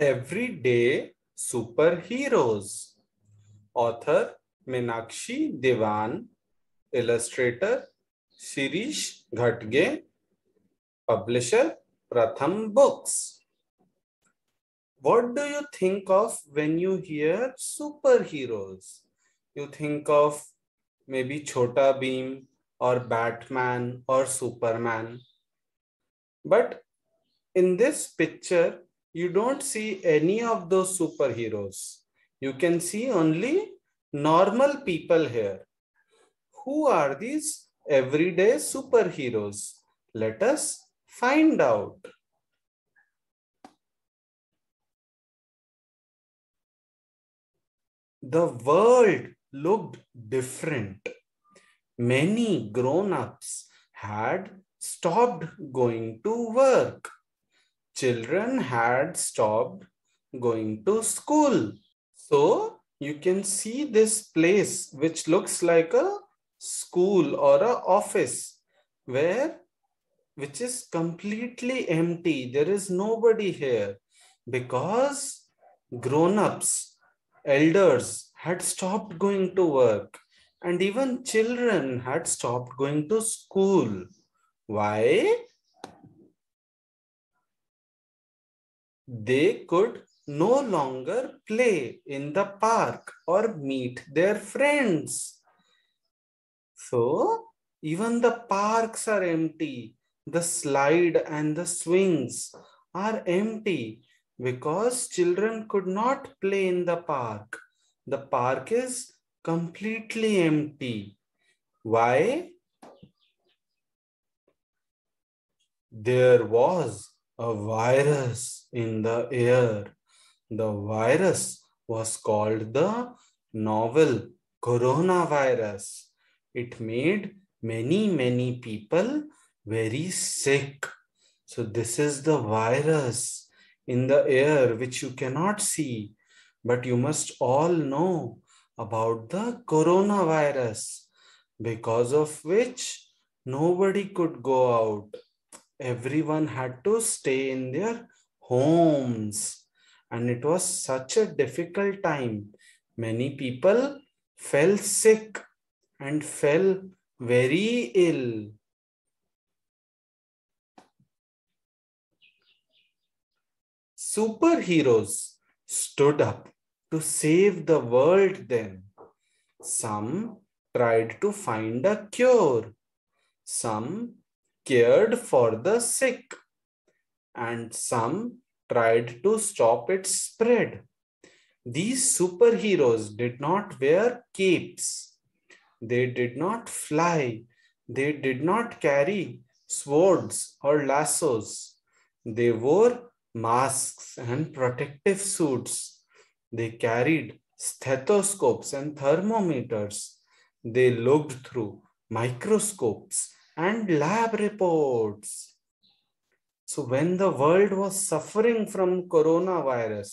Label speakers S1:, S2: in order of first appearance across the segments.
S1: Everyday Superheroes. Author Minakshi Dewan. Illustrator Shirish Ghatge. Publisher Pratham Books. What do you think of when you hear superheroes? You think of maybe Chhota Bheem or Batman or Superman. But in this picture, you don't see any of those superheroes. You can see only normal people here. Who are these everyday superheroes? Let us find out. The world looked different. Many grown-ups had stopped going to work children had stopped going to school. So you can see this place which looks like a school or a office where which is completely empty. There is nobody here because grown-ups, elders had stopped going to work and even children had stopped going to school. Why? They could no longer play in the park or meet their friends. So even the parks are empty. The slide and the swings are empty because children could not play in the park. The park is completely empty. Why? There was a virus in the air. The virus was called the novel coronavirus. It made many, many people very sick. So this is the virus in the air which you cannot see, but you must all know about the coronavirus because of which nobody could go out everyone had to stay in their homes. And it was such a difficult time. Many people fell sick and fell very ill. Superheroes stood up to save the world then. Some tried to find a cure. Some cared for the sick, and some tried to stop its spread. These superheroes did not wear capes. They did not fly. They did not carry swords or lassos. They wore masks and protective suits. They carried stethoscopes and thermometers. They looked through microscopes and lab reports. So when the world was suffering from coronavirus,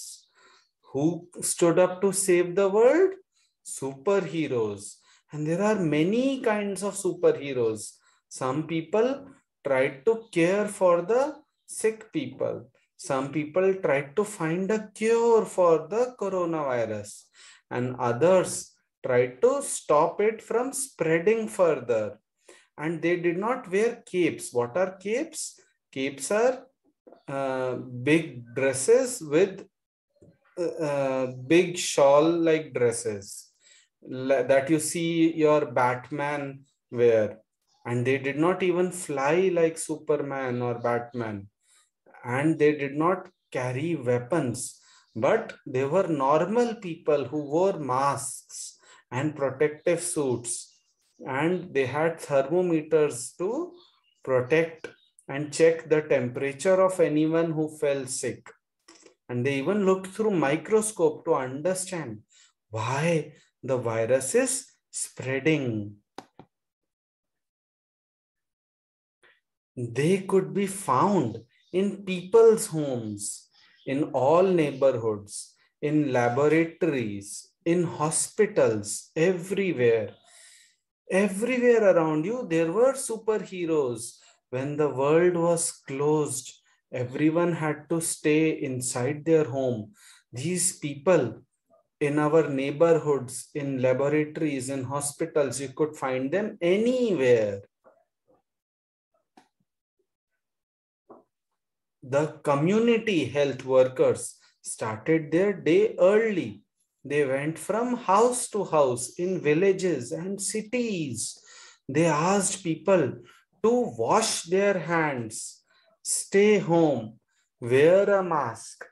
S1: who stood up to save the world? Superheroes. And there are many kinds of superheroes. Some people tried to care for the sick people. Some people tried to find a cure for the coronavirus. And others tried to stop it from spreading further and they did not wear capes. What are capes? Capes are uh, big dresses with uh, uh big shawl like dresses that you see your Batman wear. And they did not even fly like Superman or Batman. And they did not carry weapons, but they were normal people who wore masks and protective suits and they had thermometers to protect and check the temperature of anyone who fell sick. And they even looked through microscope to understand why the virus is spreading. They could be found in people's homes, in all neighborhoods, in laboratories, in hospitals, everywhere Everywhere around you, there were superheroes. When the world was closed, everyone had to stay inside their home. These people in our neighborhoods, in laboratories, in hospitals, you could find them anywhere. The community health workers started their day early. They went from house to house in villages and cities. They asked people to wash their hands, stay home, wear a mask.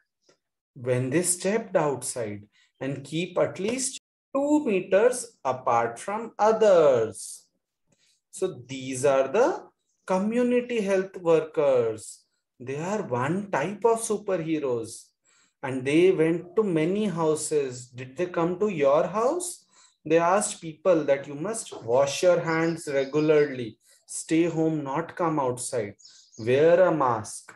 S1: When they stepped outside, and keep at least two meters apart from others. So these are the community health workers. They are one type of superheroes and they went to many houses. Did they come to your house? They asked people that you must wash your hands regularly, stay home, not come outside, wear a mask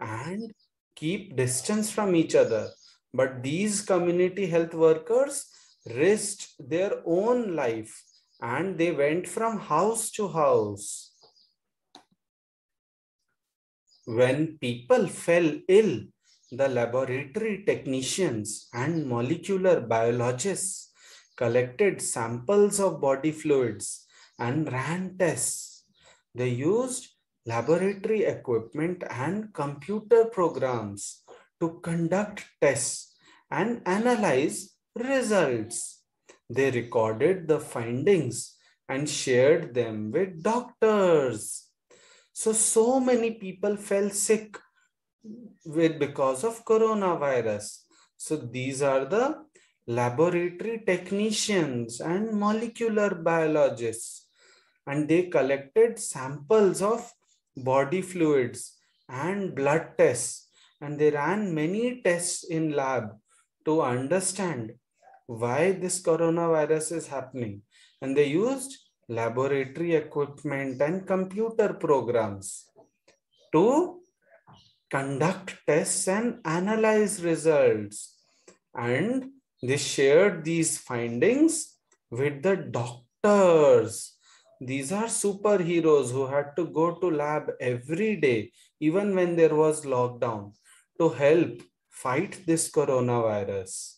S1: and keep distance from each other but these community health workers risked their own life and they went from house to house. When people fell ill, the laboratory technicians and molecular biologists collected samples of body fluids and ran tests. They used laboratory equipment and computer programs to conduct tests and analyze results. They recorded the findings and shared them with doctors. So, so many people fell sick with because of coronavirus. So these are the laboratory technicians and molecular biologists. And they collected samples of body fluids and blood tests and they ran many tests in lab to understand why this coronavirus is happening. And they used laboratory equipment and computer programs to conduct tests and analyze results. And they shared these findings with the doctors. These are superheroes who had to go to lab every day, even when there was lockdown to help fight this coronavirus.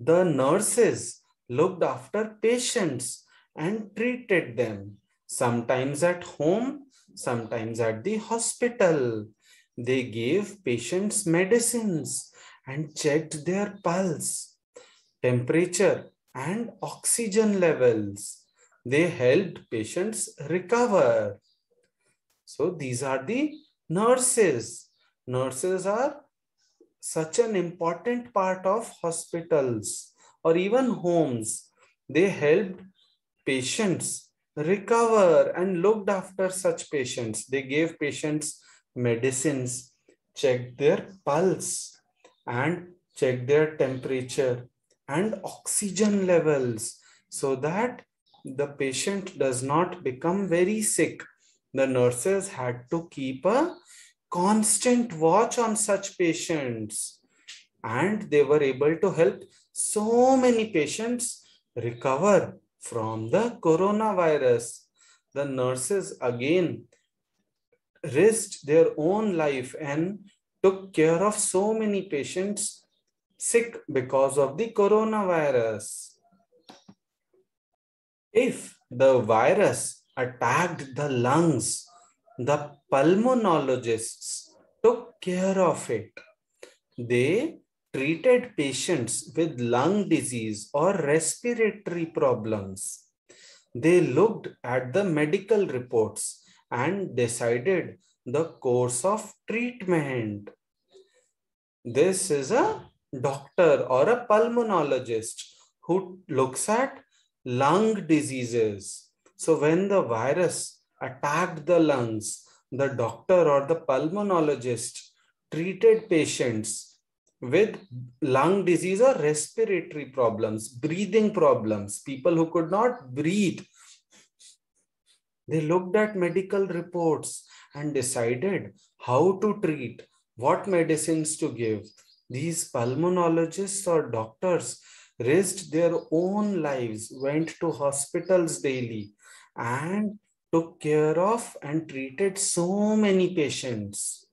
S1: The nurses looked after patients and treated them, sometimes at home, sometimes at the hospital. They gave patients medicines and checked their pulse, temperature, and oxygen levels. They helped patients recover. So these are the Nurses. Nurses are such an important part of hospitals or even homes. They helped patients recover and looked after such patients. They gave patients medicines, checked their pulse and checked their temperature and oxygen levels so that the patient does not become very sick the nurses had to keep a constant watch on such patients and they were able to help so many patients recover from the coronavirus. The nurses again risked their own life and took care of so many patients sick because of the coronavirus. If the virus attacked the lungs, the pulmonologists took care of it. They treated patients with lung disease or respiratory problems. They looked at the medical reports and decided the course of treatment. This is a doctor or a pulmonologist who looks at lung diseases so when the virus attacked the lungs, the doctor or the pulmonologist treated patients with lung disease or respiratory problems, breathing problems, people who could not breathe. They looked at medical reports and decided how to treat, what medicines to give. These pulmonologists or doctors risked their own lives, went to hospitals daily, and took care of and treated so many patients.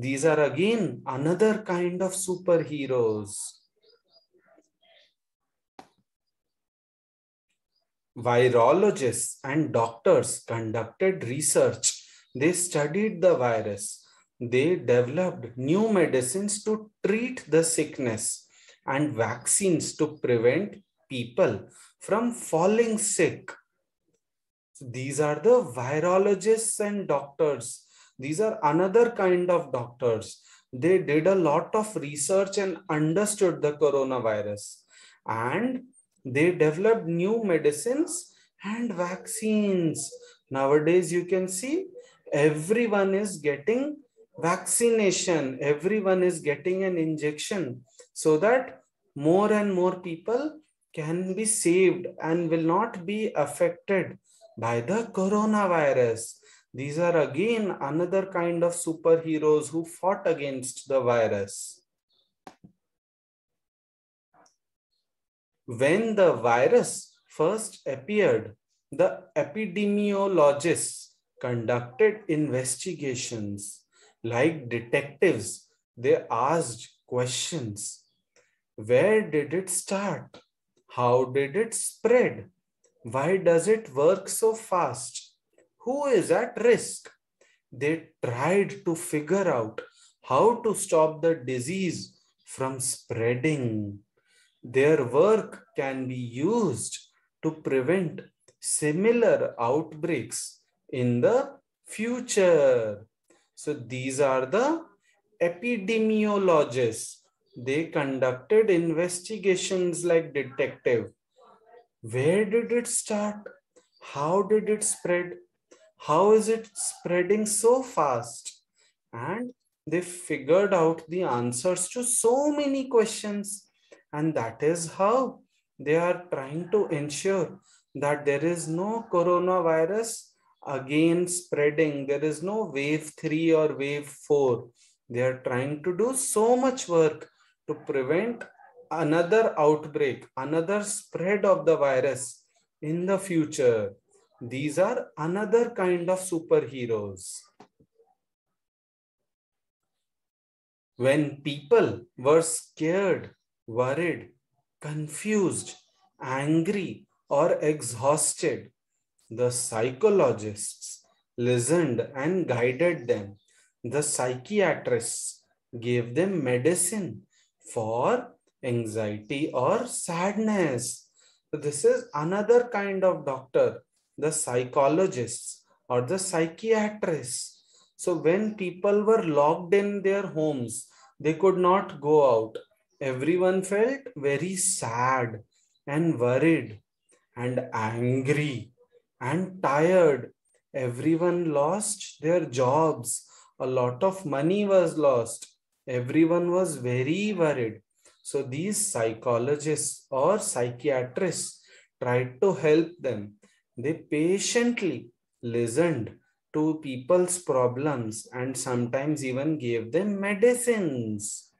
S1: These are again another kind of superheroes. Virologists and doctors conducted research. They studied the virus. They developed new medicines to treat the sickness and vaccines to prevent people from falling sick. These are the virologists and doctors. These are another kind of doctors. They did a lot of research and understood the coronavirus. And they developed new medicines and vaccines. Nowadays, you can see everyone is getting vaccination. Everyone is getting an injection so that more and more people can be saved and will not be affected by the coronavirus. These are again another kind of superheroes who fought against the virus. When the virus first appeared, the epidemiologists conducted investigations. Like detectives, they asked questions. Where did it start? How did it spread? Why does it work so fast? Who is at risk? They tried to figure out how to stop the disease from spreading. Their work can be used to prevent similar outbreaks in the future. So these are the epidemiologists. They conducted investigations like detective. Where did it start? How did it spread? How is it spreading so fast? And they figured out the answers to so many questions and that is how they are trying to ensure that there is no coronavirus again spreading. There is no wave three or wave four. They are trying to do so much work to prevent another outbreak, another spread of the virus in the future. These are another kind of superheroes. When people were scared worried, confused, angry, or exhausted, the psychologists listened and guided them. The psychiatrists gave them medicine for anxiety or sadness. This is another kind of doctor, the psychologists or the psychiatrists. So when people were locked in their homes, they could not go out everyone felt very sad and worried and angry and tired. Everyone lost their jobs. A lot of money was lost. Everyone was very worried. So these psychologists or psychiatrists tried to help them. They patiently listened to people's problems and sometimes even gave them medicines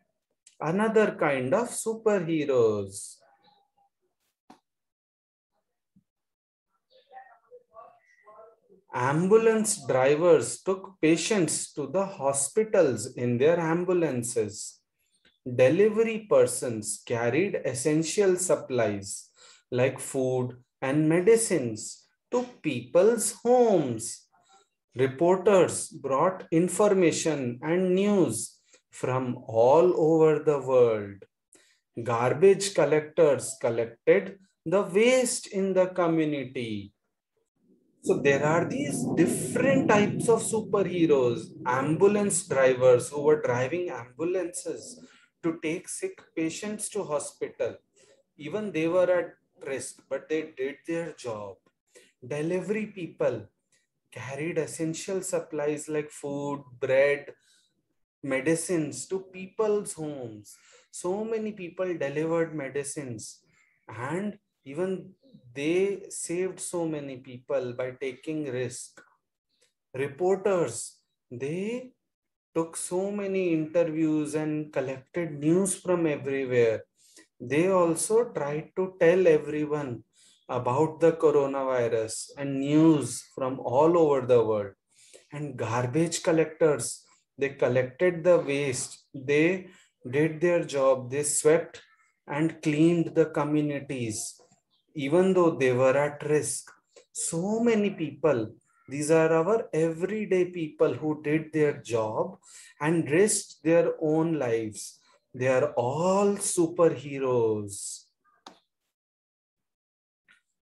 S1: another kind of superheroes. Ambulance drivers took patients to the hospitals in their ambulances. Delivery persons carried essential supplies like food and medicines to people's homes. Reporters brought information and news from all over the world. Garbage collectors collected the waste in the community. So there are these different types of superheroes, ambulance drivers who were driving ambulances to take sick patients to hospital. Even they were at risk, but they did their job. Delivery people carried essential supplies like food, bread, medicines to people's homes. So many people delivered medicines and even they saved so many people by taking risk. Reporters, they took so many interviews and collected news from everywhere. They also tried to tell everyone about the coronavirus and news from all over the world. And garbage collectors, they collected the waste. They did their job. They swept and cleaned the communities, even though they were at risk. So many people, these are our everyday people who did their job and risked their own lives. They are all superheroes.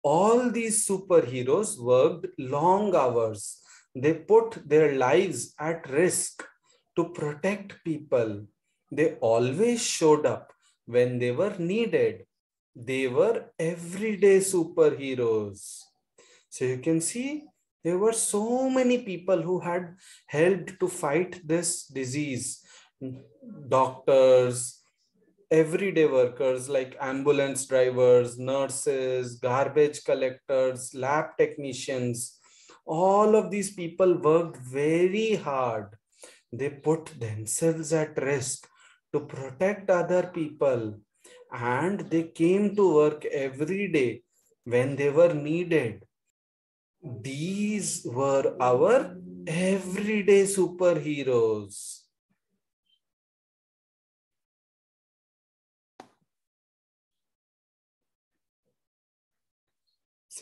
S1: All these superheroes worked long hours. They put their lives at risk to protect people. They always showed up when they were needed. They were everyday superheroes. So you can see there were so many people who had helped to fight this disease. Doctors, everyday workers like ambulance drivers, nurses, garbage collectors, lab technicians, all of these people worked very hard. They put themselves at risk to protect other people and they came to work every day when they were needed these were our everyday superheroes.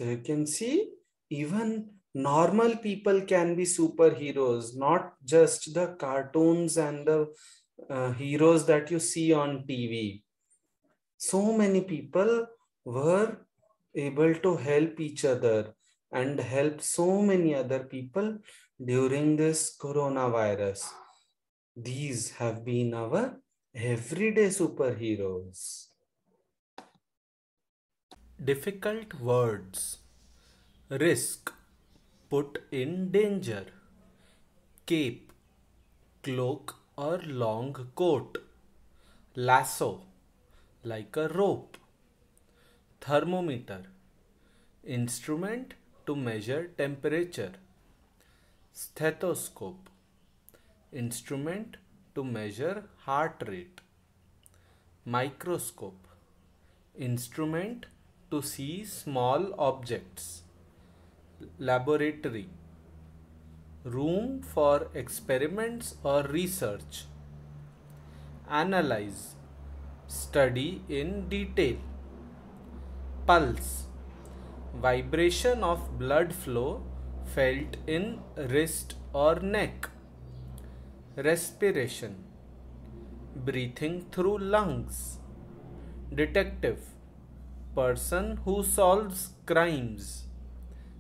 S1: So you can see even normal people can be superheroes, not just the cartoons and the uh, heroes that you see on TV. So many people were able to help each other and help so many other people during this coronavirus. These have been our everyday superheroes. Difficult words. Risk, put in danger. Cape, cloak or long coat. Lasso, like a rope. Thermometer, instrument to measure temperature. Stethoscope, instrument to measure heart rate. Microscope, instrument to see small objects. Laboratory, room for experiments or research. Analyze, study in detail. Pulse, vibration of blood flow felt in wrist or neck. Respiration, breathing through lungs. Detective, person who solves crimes.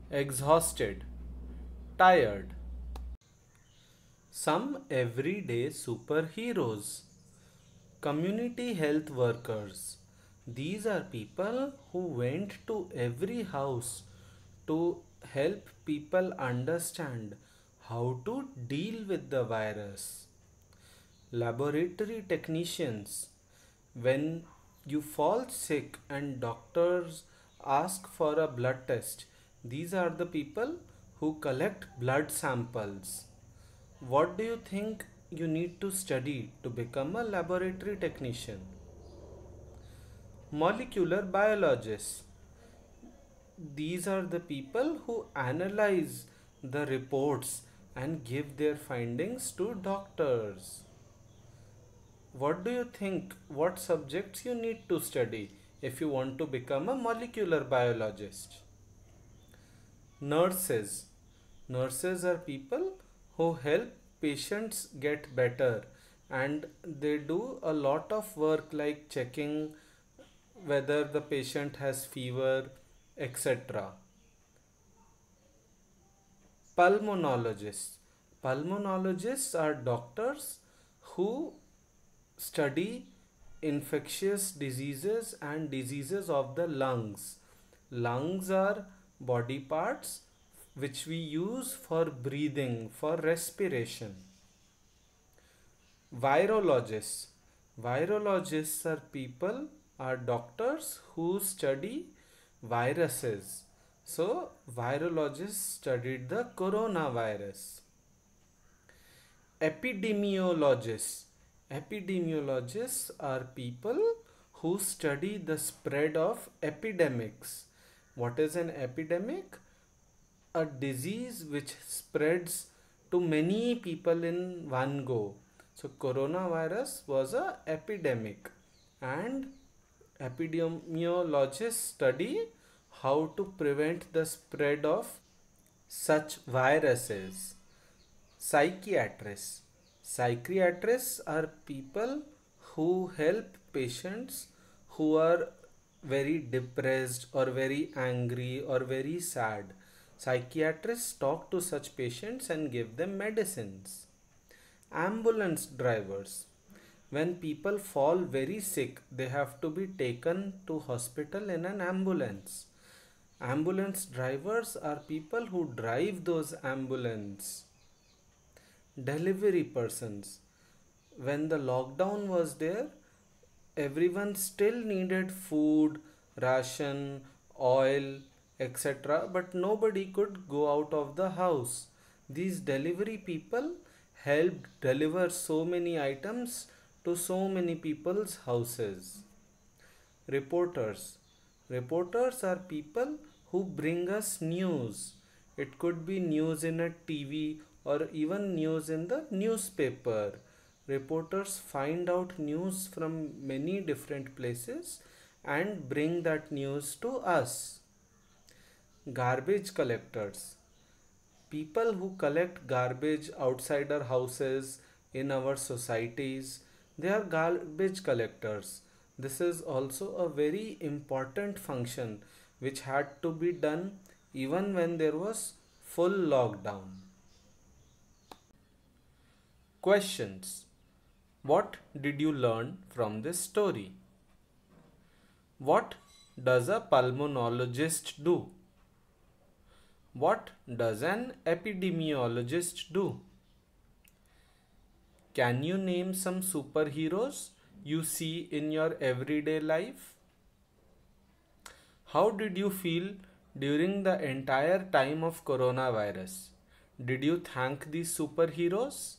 S1: Exhausted, tired. Some everyday superheroes. Community health workers these are people who went to every house to help people understand how to deal with the virus. Laboratory technicians, when you fall sick and doctors ask for a blood test, these are the people who collect blood samples. What do you think you need to study to become a laboratory technician? molecular biologists. These are the people who analyze the reports and give their findings to doctors. What do you think? What subjects you need to study if you want to become a molecular biologist? Nurses. Nurses are people who help patients get better and they do a lot of work like checking whether the patient has fever, etc. Pulmonologists. Pulmonologists are doctors who study infectious diseases and diseases of the lungs. Lungs are body parts which we use for breathing, for respiration. Virologists. Virologists are people are doctors who study viruses. So, virologists studied the coronavirus. Epidemiologists. Epidemiologists are people who study the spread of epidemics. What is an epidemic? A disease which spreads to many people in one go. So coronavirus was a epidemic and epidemiologists study how to prevent the spread of such viruses. Psychiatrists. Psychiatrists are people who help patients who are very depressed or very angry or very sad. Psychiatrists talk to such patients and give them medicines. Ambulance drivers. When people fall very sick, they have to be taken to hospital in an ambulance. Ambulance drivers are people who drive those ambulance. Delivery persons. When the lockdown was there, everyone still needed food, ration, oil, etc. But nobody could go out of the house. These delivery people helped deliver so many items to so many people's houses. Reporters. Reporters are people who bring us news. It could be news in a TV or even news in the newspaper reporters find out news from many different places and bring that news to us. Garbage collectors. People who collect garbage outside our houses, in our societies, they are garbage collectors. This is also a very important function which had to be done even when there was full lockdown. Questions what did you learn from this story? What does a pulmonologist do? What does an epidemiologist do? Can you name some superheroes you see in your everyday life? How did you feel during the entire time of coronavirus? Did you thank these superheroes?